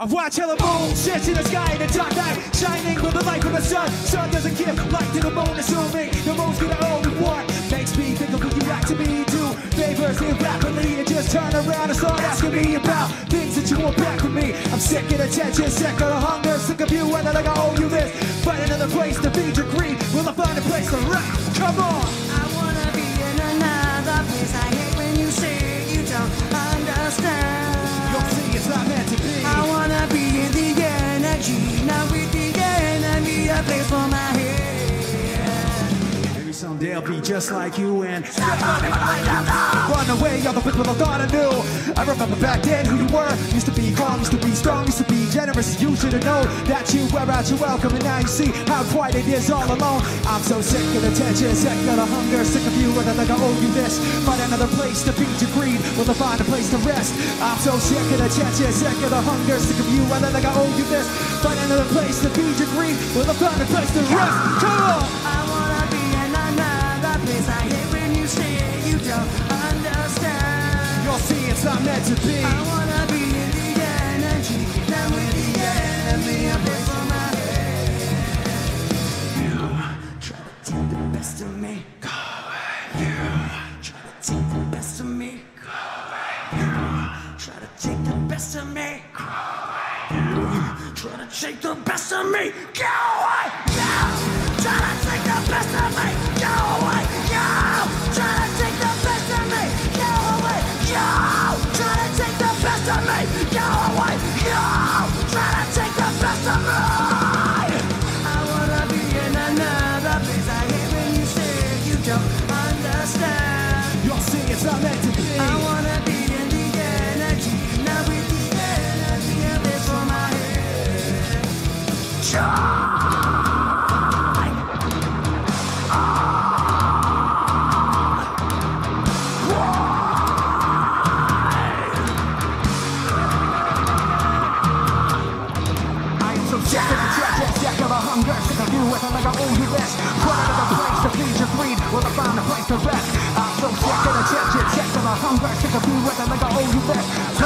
I've watched hella moon shit in the sky in the dark night, shining with the light from the sun. Sun doesn't give light to the moon, assuming the moon's gonna only one. Makes me think of who you act to me, do favors here rapidly, and just turn around and start asking me about things that you want back from me. I'm sick of attention, sick of the hunger, sick of you, and I think I owe you this. Find another place to feed your greed. Will I find a place to rap? Come on. I'll be just like you and run away all the people I thought I knew. I remember back then who you were. Used to be calm, used to be strong, used to be generous. You should have known that you were out your welcome, and now you see how quiet it is all alone. I'm so sick of the tension, sick of the hunger, sick of you, I think I owe you this. Find another place to feed your greed. Will I find a place to rest? I'm so sick of the tension, sick of the hunger, sick of you, I think I owe you this. Find another place to feed your greed. Will I find a place to rest? Come on. Meant to be. I wanna be in the energy, not with the enemy. Place for my head. You try to take the best of me. Go away. You try to take the best of me. Go away. You try to take the best of me. Go away. You try to take the best of me. Go away. You try to take of you, and owe you this. Find another place to feed your greed. Will I find a place to rest? I'm so sick of the tension, sick of the hunger, sick of oh, you, and I think I owe